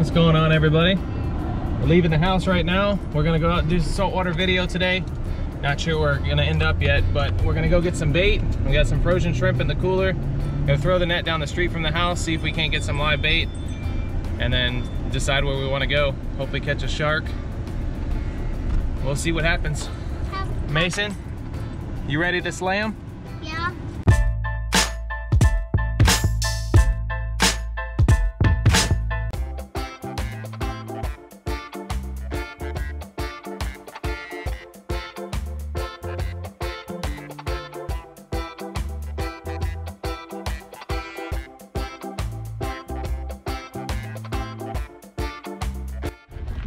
What's going on everybody? We're leaving the house right now. We're gonna go out and do some saltwater video today. Not sure where we're gonna end up yet, but we're gonna go get some bait. We got some frozen shrimp in the cooler. Gonna throw the net down the street from the house, see if we can't get some live bait, and then decide where we wanna go. Hopefully catch a shark. We'll see what happens. Mason, you ready to slam? Yeah.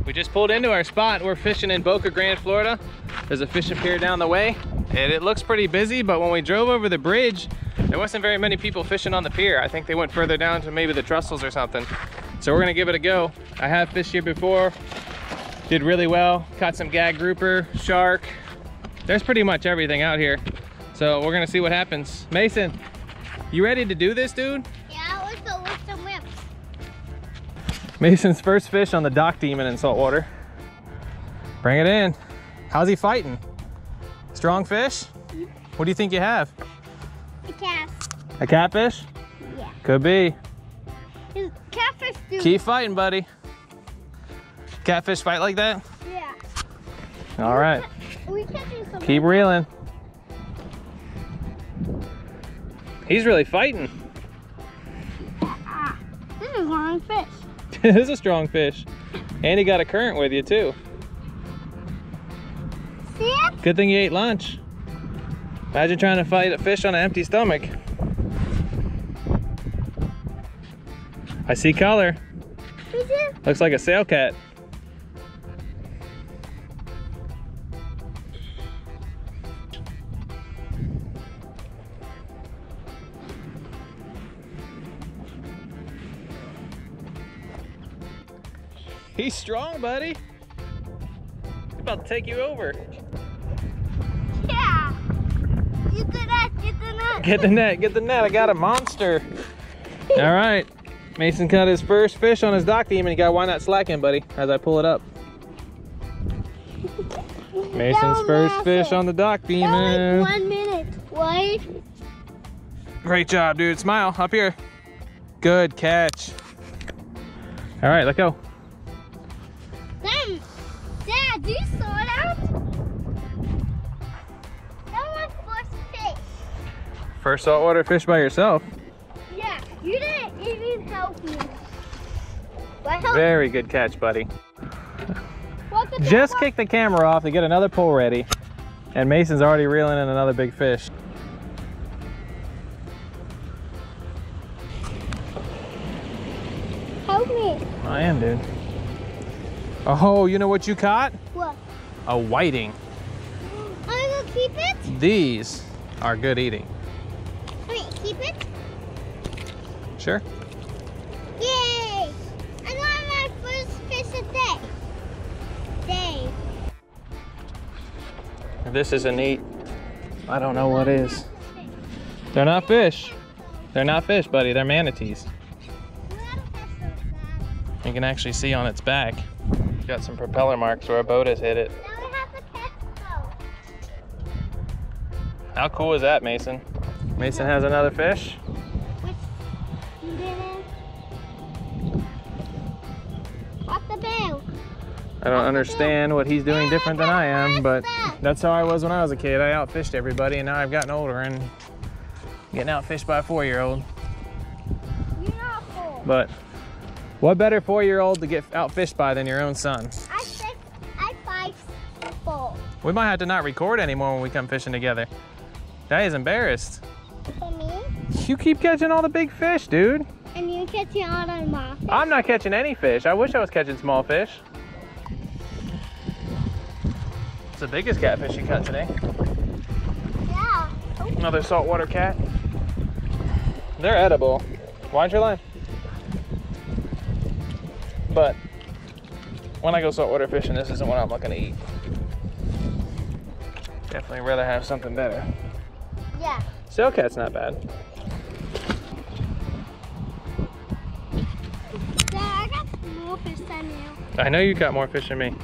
We just pulled into our spot. We're fishing in Boca Grande, Florida. There's a fishing pier down the way and it looks pretty busy, but when we drove over the bridge, there wasn't very many people fishing on the pier. I think they went further down to maybe the trestles or something. So we're gonna give it a go. I have fished here before, did really well. Caught some gag grouper, shark. There's pretty much everything out here. So we're gonna see what happens. Mason, you ready to do this, dude? Mason's first fish on the dock demon in saltwater. Bring it in. How's he fighting? Strong fish? What do you think you have? The calf. A catfish? Yeah. Could be. Catfish do. Keep fighting, buddy. Catfish fight like that? Yeah. All right. We catching some. Keep reeling. He's really fighting. Ah, this is long fish. it is a strong fish. And he got a current with you too. See it? Good thing you ate lunch. Imagine trying to fight a fish on an empty stomach. I see color. Looks like a sail cat. He's strong, buddy. He's about to take you over. Yeah. Get the net. Get the net. Get the net, get the net. I got a monster. All right. Mason caught his first fish on his dock team and You gotta wind that slack in, buddy, as I pull it up. Mason's first fish on the dock demon. was one minute. Wait. Great job, dude. Smile up here. Good catch. All right, let go. First saltwater fish by yourself. Yeah, you didn't even help me. Help? Very good catch, buddy. Just kick the camera off to get another pull ready. And Mason's already reeling in another big fish. Help me. I am, dude. Oh, you know what you caught? What? A whiting. I'm gonna keep it. These are good eating. Wait, keep it. Sure. Yay! I got my first fish a day. Day. This is a neat, I don't know what is. They're not fish. They're not fish, buddy. They're manatees. You can actually see on its back. It's got some propeller marks where a boat has hit it. Now we have to catch those. How cool is that, Mason? Mason has another fish. Which didn't. What the bill? I don't understand what he's doing different than I am, but that's how I was when I was a kid. I outfished everybody, and now I've gotten older and getting outfished by a four-year-old. You're not full. But what better four-year-old to get outfished by than your own son? I six, I five full. We might have to not record anymore when we come fishing together. Daddy's embarrassed. For me, You keep catching all the big fish, dude. and you catching all the muffins. I'm not catching any fish. I wish I was catching small fish. It's the biggest catfish you caught today. Eh? Yeah. Another saltwater cat. They're edible. Wind your line. But when I go saltwater fishing, this isn't what I'm looking to eat. Definitely rather have something better. Yeah. Sailcat's not bad. Dad, I got more fish than you. I know you got more fish than me.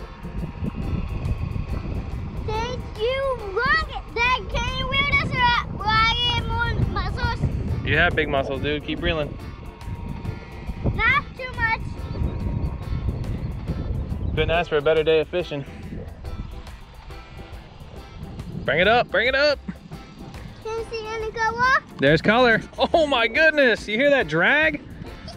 Did you it? Dad, can you reel this or I get more muscles? You have big muscles, dude. Keep reeling. Not too much. Couldn't ask for a better day of fishing. Bring it up, bring it up. There's color. Oh my goodness, you hear that drag?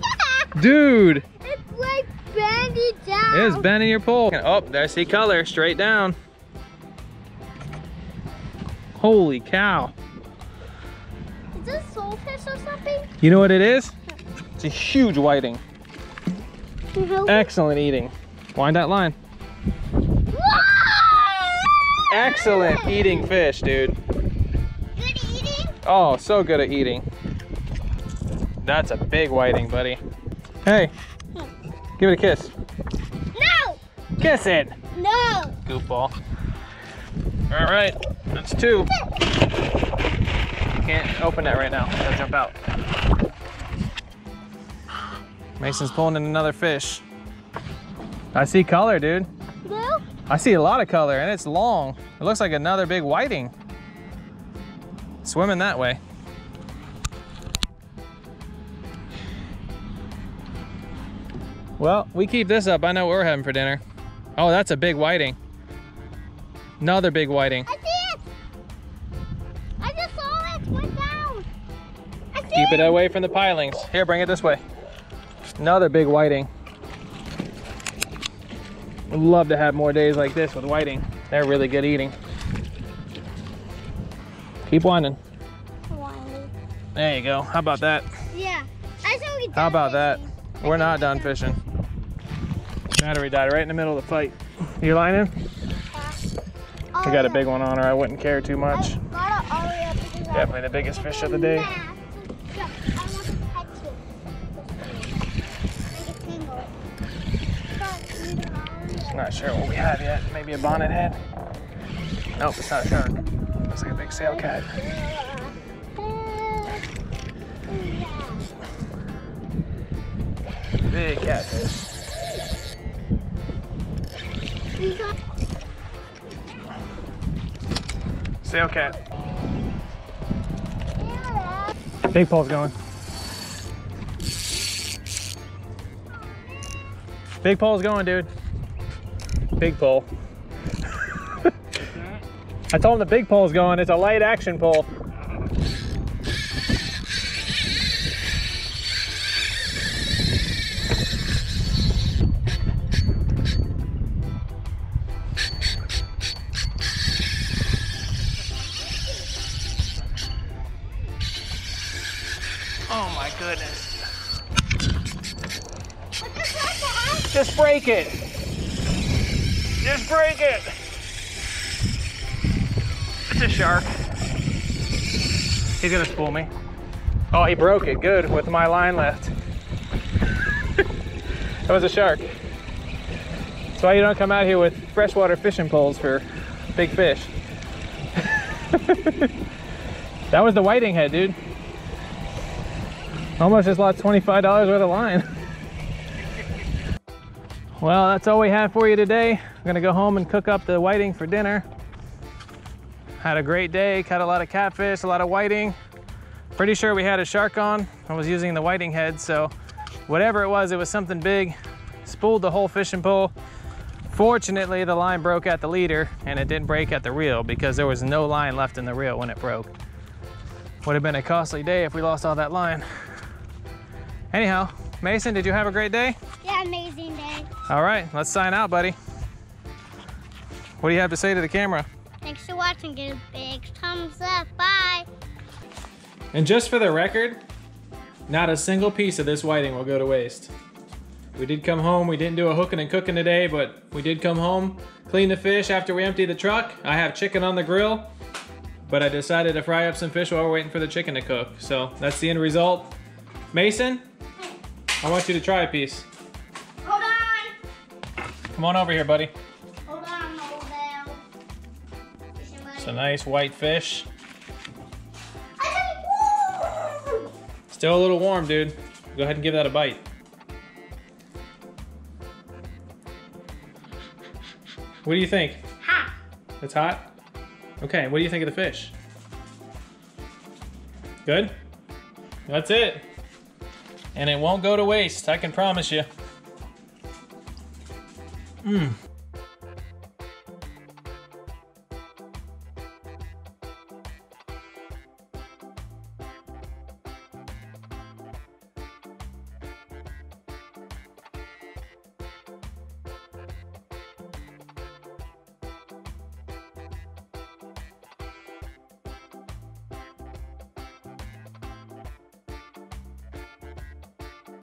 Dude, It's like bending down. it is bending your pole. Oh, there I see color, straight down. Holy cow. Is this soulfish or something? You know what it is? It's a huge whiting. Excellent eating. Wind that line. Excellent eating fish, dude. Oh, so good at eating. That's a big whiting, buddy. Hey, give it a kiss. No! Kiss it, No! goofball. All right, that's two. Can't open that right now. Gotta jump out. Mason's pulling in another fish. I see color, dude. No? I see a lot of color and it's long. It looks like another big whiting. Swimming that way. Well, we keep this up. I know what we're having for dinner. Oh, that's a big whiting. Another big whiting. I see it! I just saw it went down. I see Keep it away from the pilings. Here, bring it this way. Another big whiting. Would love to have more days like this with whiting. They're really good eating. Keep winding. There you go. How about that? Yeah. I How about that? We're not done fishing. Battery died right in the middle of the fight. You lining? Oh, We got a oh, big one on her. I wouldn't care too much. I got it all the way up because I- Definitely the biggest fish of the day. Yeah, I want to catch it. Make it tingle. But you don't. Not sure what we have yet. Maybe a bonnet head. Nope, it's not a shark. Looks like a big sail cat. Big catfish. Sail cat. Big pole's going. Big pole's going, dude. Big pole. I told him the big pole's going. It's a light action pole. Oh my goodness. Just break it. Just break it. A shark. He's gonna spool me. Oh, he broke it. Good, with my line left. that was a shark. That's why you don't come out here with freshwater fishing poles for big fish. that was the whiting head, dude. Almost just lost $25 worth of line. well, that's all we have for you today. I'm gonna go home and cook up the whiting for dinner. Had a great day, caught a lot of catfish, a lot of whiting. Pretty sure we had a shark on. I was using the whiting head, so whatever it was, it was something big. Spooled the whole fishing pole. Fortunately, the line broke at the leader and it didn't break at the reel because there was no line left in the reel when it broke. Would have been a costly day if we lost all that line. Anyhow, Mason, did you have a great day? Yeah, amazing day. All right, let's sign out, buddy. What do you have to say to the camera? Thanks for watching. Give a big thumbs up. Bye. And just for the record, not a single piece of this whiting will go to waste. We did come home, we didn't do a hooking and cooking today, but we did come home, clean the fish after we emptied the truck. I have chicken on the grill, but I decided to fry up some fish while we're waiting for the chicken to cook. So that's the end result. Mason, I want you to try a piece. Hold on. Come on over here, buddy. It's a nice white fish. Still a little warm, dude. Go ahead and give that a bite. What do you think? Hot. It's hot? Okay, what do you think of the fish? Good? That's it. And it won't go to waste, I can promise you. Mmm.